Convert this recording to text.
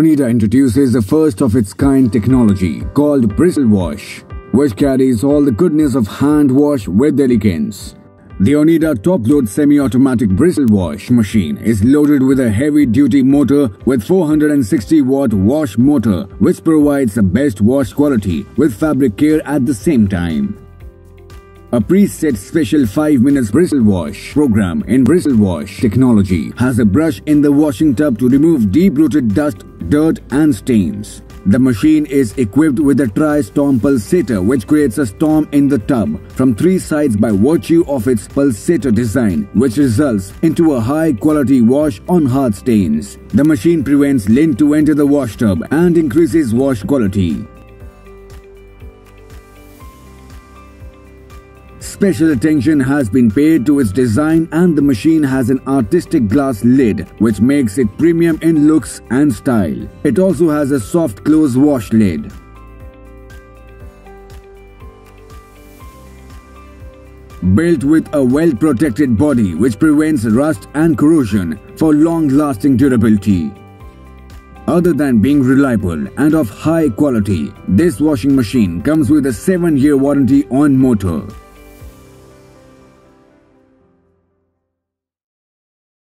Onida introduces the first of its kind technology called Bristle Wash, which carries all the goodness of hand wash with elegance. The Onida top-load semi-automatic bristle wash machine is loaded with a heavy-duty motor with 460-watt wash motor which provides the best wash quality with fabric care at the same time. A preset special 5 minutes bristle wash program in bristle wash technology has a brush in the washing tub to remove deep-rooted dust, dirt and stains. The machine is equipped with a tri-storm pulsator which creates a storm in the tub from three sides by virtue of its pulsator design which results into a high quality wash on hard stains. The machine prevents lint to enter the wash tub and increases wash quality. Special attention has been paid to its design and the machine has an artistic glass lid which makes it premium in looks and style. It also has a soft close wash lid. Built with a well-protected body which prevents rust and corrosion for long-lasting durability. Other than being reliable and of high quality, this washing machine comes with a 7-year warranty on motor.